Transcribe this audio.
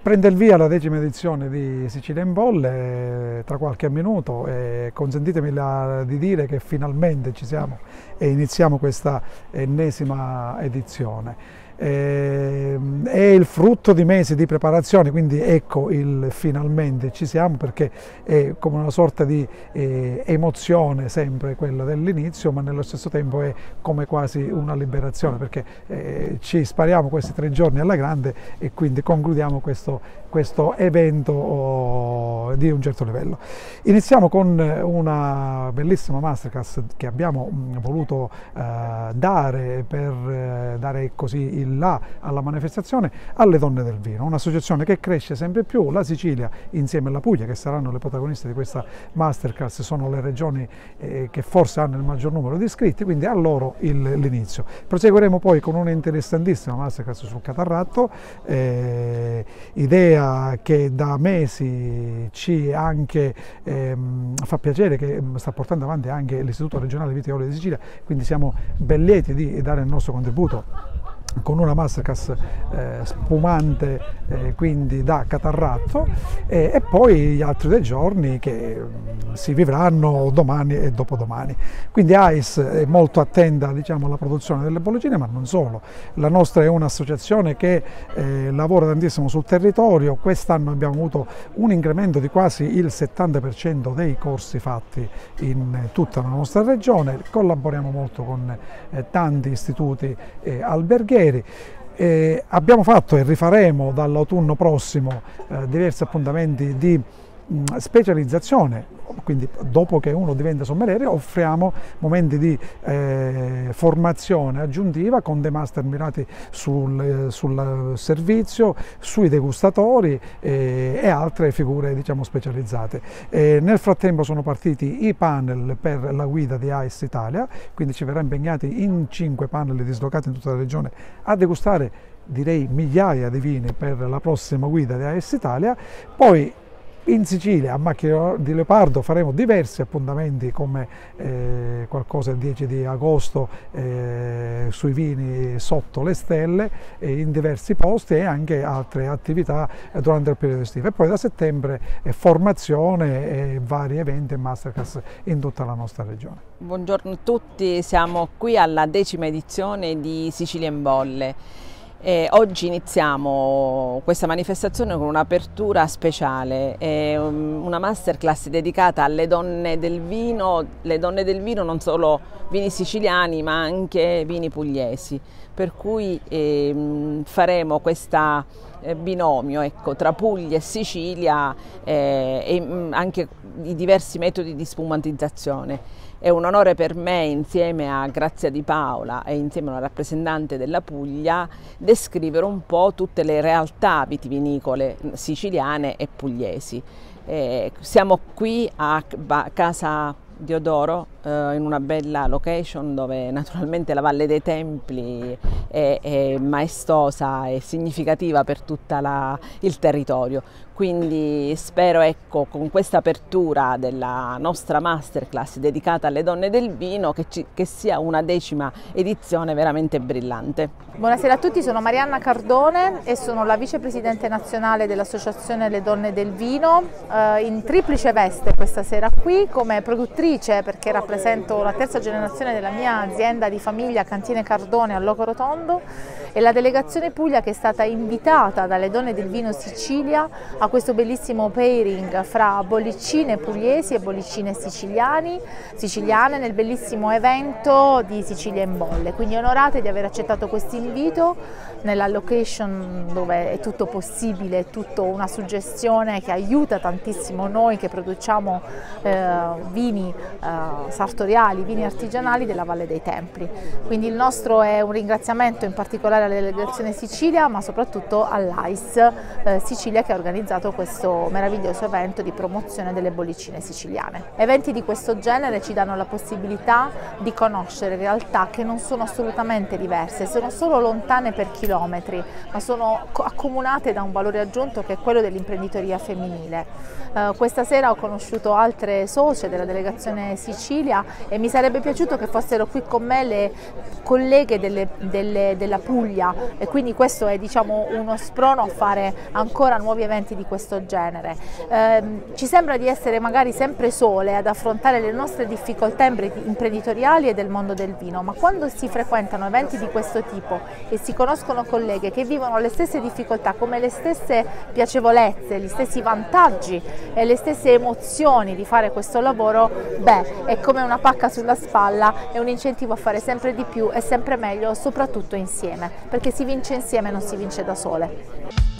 Prende il via la decima edizione di Sicilia in Bolle tra qualche minuto e consentitemi la, di dire che finalmente ci siamo e iniziamo questa ennesima edizione. Ehm, è il frutto di mesi di preparazione, quindi ecco il finalmente ci siamo perché è come una sorta di eh, emozione sempre quella dell'inizio, ma nello stesso tempo è come quasi una liberazione perché eh, ci spariamo questi tre giorni alla grande e quindi concludiamo questo, questo evento oh, di un certo livello. Iniziamo con una bellissima masterclass che abbiamo mm, voluto eh, dare per eh, dare così il là alla manifestazione alle donne del vino, un'associazione che cresce sempre più, la Sicilia insieme alla Puglia che saranno le protagoniste di questa masterclass, sono le regioni eh, che forse hanno il maggior numero di iscritti, quindi a loro l'inizio. Proseguiremo poi con una interessantissima masterclass sul catarratto, eh, idea che da mesi ci anche ehm, fa piacere che sta portando avanti anche l'Istituto regionale Vitioli di Sicilia, quindi siamo ben lieti di dare il nostro contributo con una masterclass eh, spumante eh, quindi da catarratto eh, e poi gli altri due giorni che mm, si vivranno domani e dopodomani. Quindi AIS è molto attenta diciamo, alla produzione delle bollicine ma non solo, la nostra è un'associazione che eh, lavora tantissimo sul territorio, quest'anno abbiamo avuto un incremento di quasi il 70% dei corsi fatti in tutta la nostra regione, collaboriamo molto con eh, tanti istituti eh, alberghieri ieri. Eh, abbiamo fatto e rifaremo dall'autunno prossimo eh, diversi appuntamenti di specializzazione quindi dopo che uno diventa sommeliere offriamo momenti di eh, formazione aggiuntiva con dei master mirati sul, sul servizio, sui degustatori eh, e altre figure diciamo, specializzate. E nel frattempo sono partiti i panel per la guida di AIS Italia, quindi ci verrà impegnati in cinque panel dislocati in tutta la regione a degustare direi migliaia di vini per la prossima guida di AS Italia, poi in Sicilia, a Macchia di Leopardo, faremo diversi appuntamenti come eh, qualcosa il 10 di agosto eh, sui vini sotto le stelle eh, in diversi posti e anche altre attività eh, durante il periodo estivo. E poi da settembre eh, formazione e vari eventi e masterclass in tutta la nostra regione. Buongiorno a tutti, siamo qui alla decima edizione di Sicilia in Bolle. E oggi iniziamo questa manifestazione con un'apertura speciale, una masterclass dedicata alle donne del vino, le donne del vino non solo vini siciliani ma anche vini pugliesi, per cui eh, faremo questo binomio ecco, tra Puglia e Sicilia eh, e anche i diversi metodi di spumantizzazione. È un onore per me, insieme a Grazia Di Paola e insieme a una rappresentante della Puglia, descrivere un po' tutte le realtà vitivinicole siciliane e pugliesi. Eh, siamo qui a Casa Diodoro eh, in una bella location dove naturalmente la Valle dei Templi è, è maestosa e significativa per tutto il territorio. Quindi spero ecco, con questa apertura della nostra masterclass dedicata alle donne del vino che, ci, che sia una decima edizione veramente brillante. Buonasera a tutti, sono Marianna Cardone e sono la vicepresidente nazionale dell'Associazione Le Donne del Vino, eh, in triplice veste questa sera qui come produttrice perché rappresento la terza generazione della mia azienda di famiglia Cantine Cardone a Loco Rotondo e la delegazione Puglia che è stata invitata dalle donne del vino Sicilia a questo bellissimo pairing fra bollicine pugliesi e bollicine siciliane nel bellissimo evento di Sicilia in Bolle. Quindi onorate di aver accettato questo invito nella location dove è tutto possibile, è tutta una suggestione che aiuta tantissimo noi che produciamo eh, vini eh, sartoriali, vini artigianali della Valle dei Templi. Quindi il nostro è un ringraziamento in particolare alla delegazione Sicilia ma soprattutto all'AIS eh, Sicilia che ha organizzato questo meraviglioso evento di promozione delle bollicine siciliane. Eventi di questo genere ci danno la possibilità di conoscere realtà che non sono assolutamente diverse, sono solo lontane per chilometri, ma sono accomunate da un valore aggiunto che è quello dell'imprenditoria femminile. Eh, questa sera ho conosciuto altre socie della delegazione Associazione Sicilia e mi sarebbe piaciuto che fossero qui con me le colleghe delle, delle, della Puglia e quindi questo è diciamo, uno sprono a fare ancora nuovi eventi di questo genere. Eh, ci sembra di essere magari sempre sole ad affrontare le nostre difficoltà imprenditoriali e del mondo del vino, ma quando si frequentano eventi di questo tipo e si conoscono colleghe che vivono le stesse difficoltà come le stesse piacevolezze, gli stessi vantaggi e le stesse emozioni di fare questo lavoro, beh, è come una pacca sulla spalla, è un incentivo a fare sempre di più e sempre meglio, soprattutto insieme, perché si vince insieme, non si vince da sole.